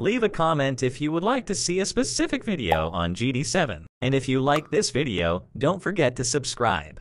Leave a comment if you would like to see a specific video on GT7. And if you like this video, don't forget to subscribe.